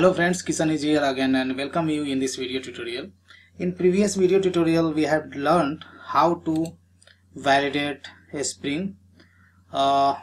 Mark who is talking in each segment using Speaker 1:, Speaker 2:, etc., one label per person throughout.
Speaker 1: Hello friends, Kishan is here again and welcome you in this video tutorial. In previous video tutorial we have learned how to validate a Spring uh,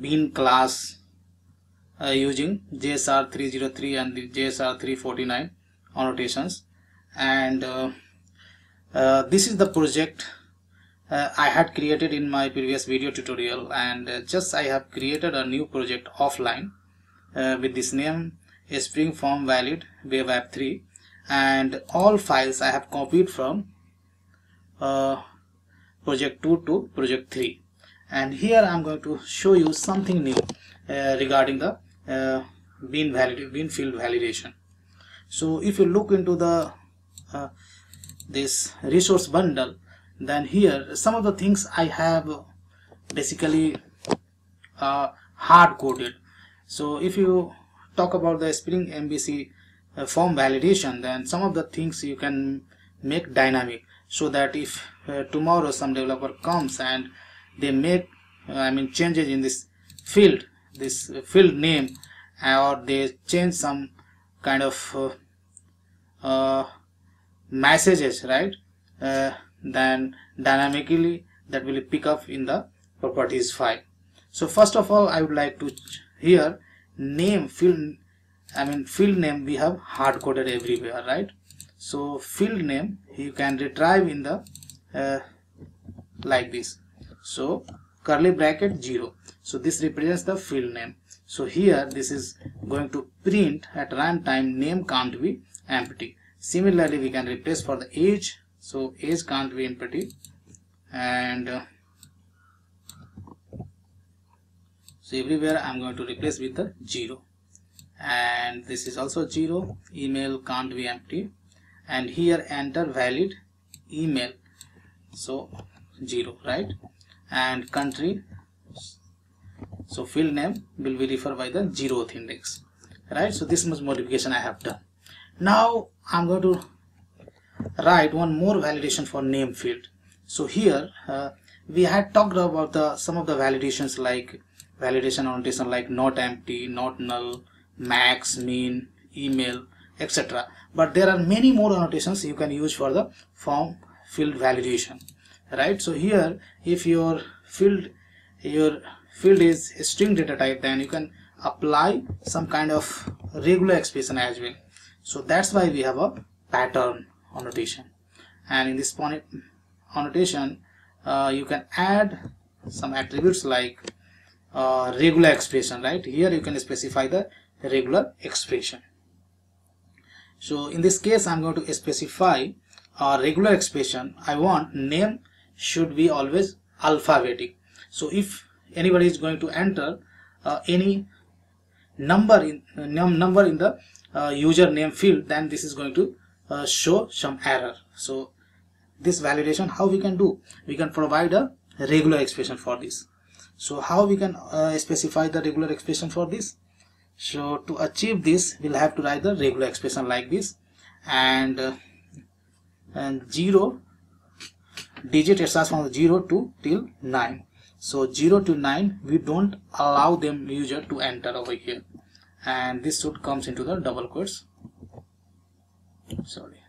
Speaker 1: bean class uh, using JSR 303 and the JSR 349 annotations and uh, uh, this is the project uh, I had created in my previous video tutorial and uh, just I have created a new project offline uh, with this name spring form valid web app 3 and all files I have copied from uh, project 2 to project 3 and here I'm going to show you something new uh, regarding the uh, bean valid bean field validation. So if you look into the uh, this resource bundle then here some of the things I have basically uh, hard coded. So if you talk about the spring MVC uh, form validation then some of the things you can make dynamic so that if uh, tomorrow some developer comes and they make uh, I mean changes in this field this field name or they change some kind of uh, uh, messages right uh, then dynamically that will pick up in the properties file. So first of all I would like to here name field I mean field name we have hard coded everywhere right? So field name you can retrieve in the uh, like this. So curly bracket 0 so this represents the field name. So here this is going to print at runtime name can't be empty. Similarly we can replace for the age. So age can't be empty. And uh, so everywhere I'm going to replace with the 0 and this is also 0 email can't be empty. And here enter valid email. So 0 right? And country. So field name will be referred by the zeroth index right? So this much modification I have done. Now I'm going to write one more validation for name field. So here uh, we had talked about the some of the validations like validation annotation like not empty not null max mean email etc but there are many more annotations you can use for the form field validation right? So here if your field your field is string data type then you can apply some kind of regular expression as well. So that's why we have a pattern annotation. And in this annotation uh, you can add some attributes like uh, regular expression right? Here you can specify the regular expression. So in this case I'm going to specify a regular expression. I want name should be always alphabetic. So if anybody is going to enter uh, any number in uh, number in the uh, username field then this is going to uh, show some error. So this validation how we can do? We can provide a regular expression for this so how we can uh, specify the regular expression for this? So to achieve this we'll have to write the regular expression like this. And uh, and 0 digit it starts from 0 to till 9 so 0 to 9 we don't allow them user to enter over here. And this should comes into the double quotes. Sorry.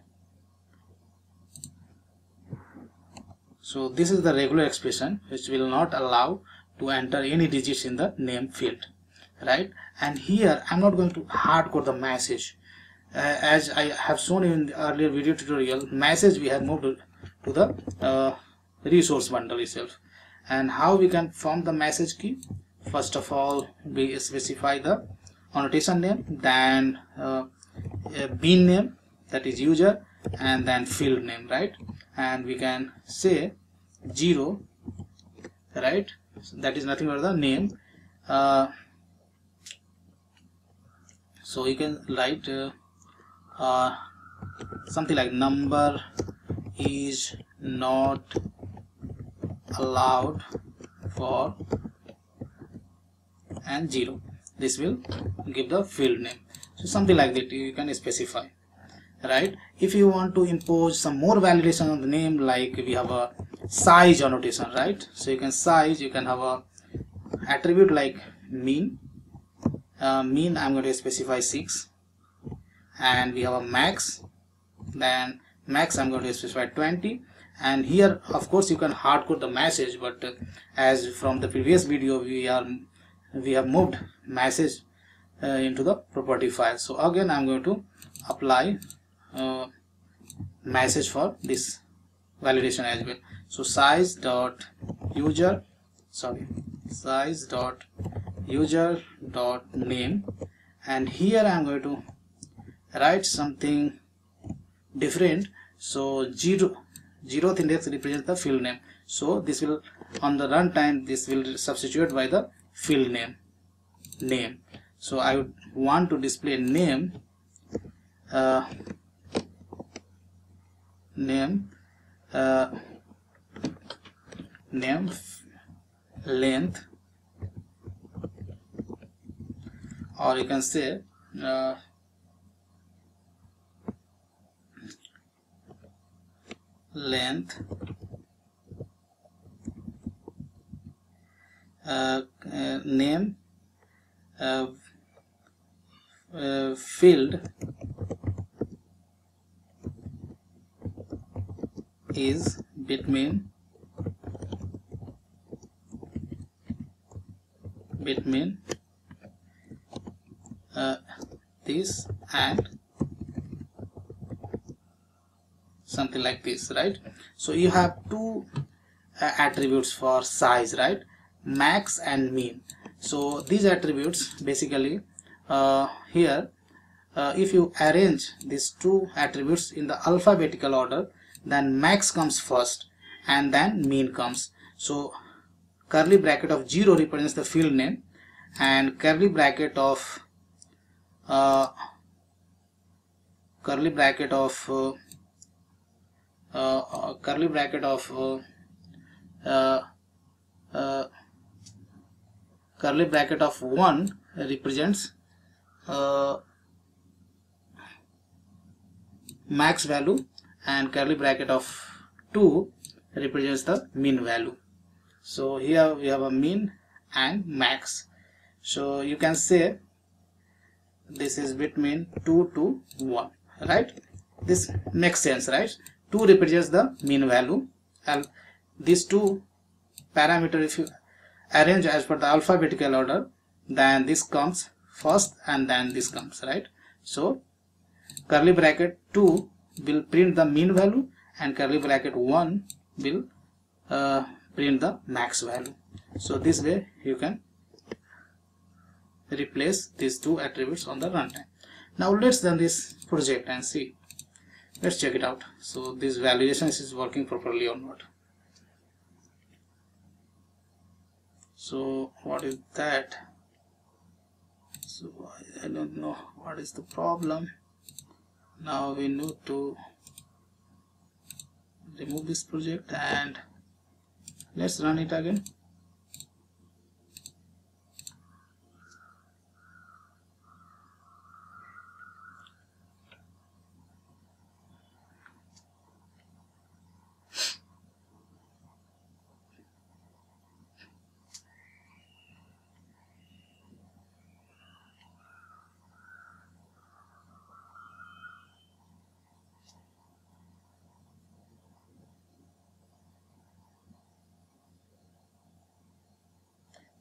Speaker 1: So this is the regular expression which will not allow to enter any digits in the name field right? And here I'm not going to hard code the message. Uh, as I have shown in the earlier video tutorial message we have moved to the uh, resource bundle itself. And how we can form the message key? First of all we specify the annotation name then uh, bean name that is user and then field name right? And we can say 0 right that is nothing but the name. Uh, so you can write uh, uh, something like number is not allowed for and 0 this will give the field name. So something like that you can specify right? If you want to impose some more validation on the name like we have a size annotation right? So you can size you can have a attribute like mean. Uh, mean I'm going to specify 6 and we have a max. Then max I'm going to specify 20 and here of course you can hardcode the message but uh, as from the previous video we are we have moved message uh, into the property file. So again I'm going to apply uh, message for this validation as well. So size dot user sorry size dot user dot name. And here I'm going to write something different. So zero zeroth index represents the field name. So this will on the runtime this will substitute by the field name name. So I would want to display name uh, name uh, name length. Or you can say uh, length. Uh, uh, name uh, field is between between uh, this and something like this right? So you have two uh, attributes for size right? Max and mean. So these attributes basically uh, here uh, if you arrange these two attributes in the alphabetical order then max comes first and then mean comes. So curly bracket of 0 represents the field name and curly bracket of uh, curly bracket of uh, uh, curly bracket of uh, uh, curly bracket of 1 represents max value and curly bracket of 2 represents the mean value. So here we have a mean and max. So you can say this is between 2 to 1 right? This makes sense right? 2 represents the mean value and these two parameter if you arrange as per the alphabetical order then this comes first and then this comes right? So curly bracket 2 will print the mean value and curly bracket 1 will uh, print the max value. So this way you can replace these two attributes on the runtime. Now let's run this project and see. Let's check it out. So this validation is working properly or not. So what is that? So I don't know what is the problem now we need to remove this project and let's run it again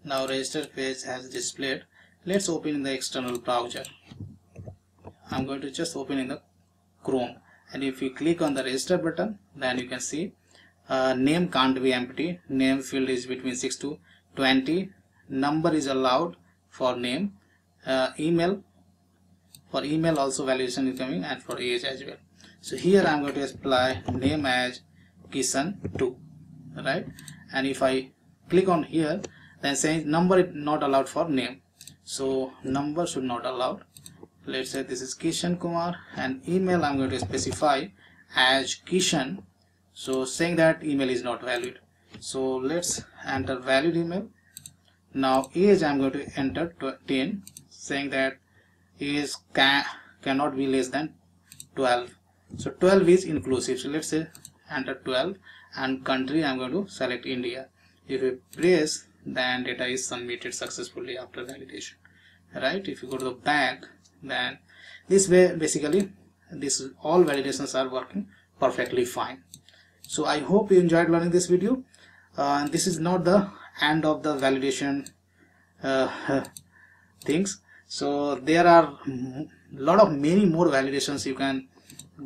Speaker 1: now register page has displayed. Let's open in the external browser. I'm going to just open in the Chrome. And if you click on the register button then you can see uh, name can't be empty. Name field is between 6 to 20 number is allowed for name. Uh, email for email also validation is coming and for age as well. So here I'm going to apply name as Kishan 2 right? And if I click on here then saying number is not allowed for name. So number should not allowed let's say this is Kishan Kumar and email I'm going to specify as Kishan. So saying that email is not valid. So let's enter valid email. Now age I'm going to enter 10 saying that age can cannot be less than 12 so 12 is inclusive. So let's say enter 12 and country I'm going to select India. If you press then data is submitted successfully after validation right? If you go to the back then this way basically this all validations are working perfectly fine. So i hope you enjoyed learning this video. Uh, this is not the end of the validation uh, things. So there are lot of many more validations. You can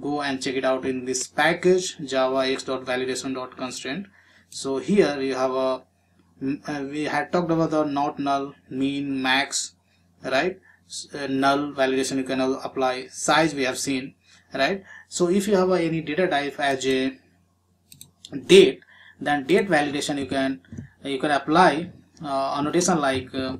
Speaker 1: go and check it out in this package javax.validation.constraint so here you have a uh, we had talked about the not null mean max right? Uh, null validation you can apply. Size we have seen right? So if you have any data type as a date then date validation you can you can apply uh, annotation like uh,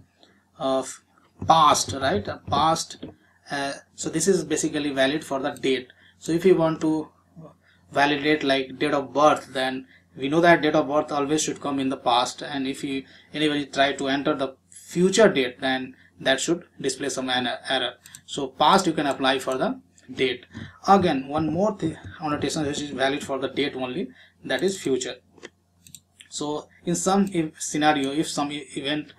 Speaker 1: of past right? Past uh, so this is basically valid for the date. So if you want to validate like date of birth then we know that date of birth always should come in the past and if you anybody try to enter the future date then that should display some error. So past you can apply for the date. Again one more thing annotation which is valid for the date only that is future. So in some scenario if some event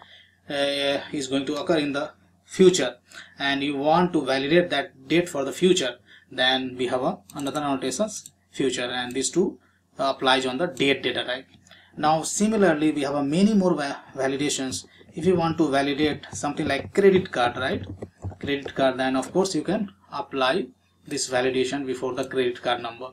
Speaker 1: uh, is going to occur in the future and you want to validate that date for the future then we have a, another annotations future and these two applies on the date data type now similarly we have a many more validations. If you want to validate something like credit card right? Credit card then of course you can apply this validation before the credit card number.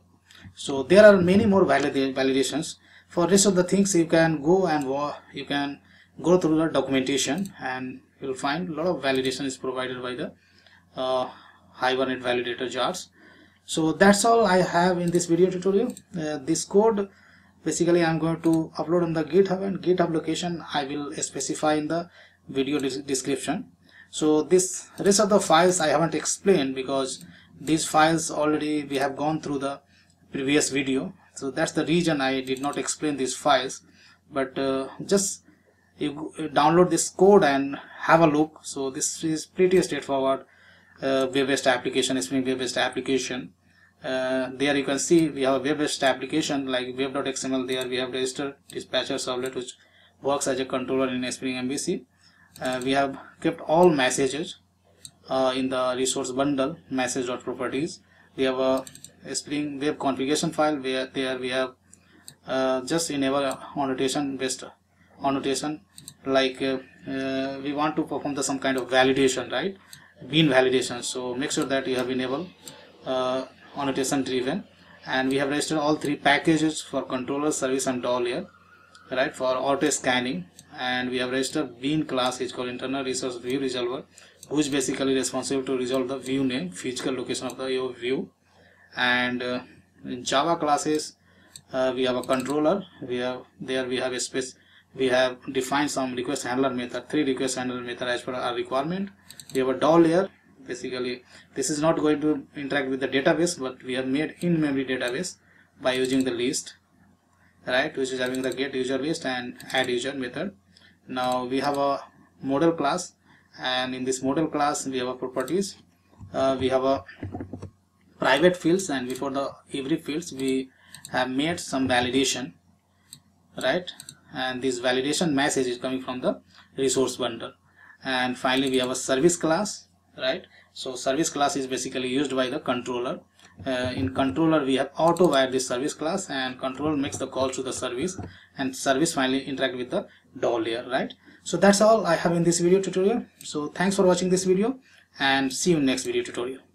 Speaker 1: So there are many more valid validations. For rest of the things you can go and you can go through the documentation and you'll find a lot of validation is provided by the uh, Hibernate validator jars so that's all I have in this video tutorial. Uh, this code basically I'm going to upload on the github and github location I will specify in the video description. So this rest of the files I haven't explained because these files already we have gone through the previous video. So that's the reason I did not explain these files. But uh, just you download this code and have a look. So this is pretty straightforward web-based application spring web-based application. Uh, there you can see we have a web-based application like web.xml there we have registered dispatcher servlet which works as a controller in spring MVC uh, we have kept all messages uh, in the resource bundle message.properties we have a, a, spring web configuration file where there we have uh, just enable annotation based annotation like uh, uh, we want to perform the some kind of validation right bean validation. So make sure that you have enabled uh, annotation driven and we have registered all three packages for controller service and DAL here right for auto scanning. And we have registered bean class is called internal resource view resolver who is basically responsible to resolve the view name physical location of the your view. And uh, in java classes uh, we have a controller. We have there we have a space we have defined some request handler method three request handler method as per our requirement. We have a DAL layer basically this is not going to interact with the database but we have made in memory database by using the list right? Which is having the get user list and add user method. Now we have a model class and in this model class we have a properties. Uh, we have a private fields and before the every fields we have made some validation right and this validation message is coming from the resource bundle and finally we have a service class right? So service class is basically used by the controller. Uh, in controller we have auto wire this service class and controller makes the call to the service and service finally interact with the DAL layer right? So that's all I have in this video tutorial. So thanks for watching this video and see you in next video tutorial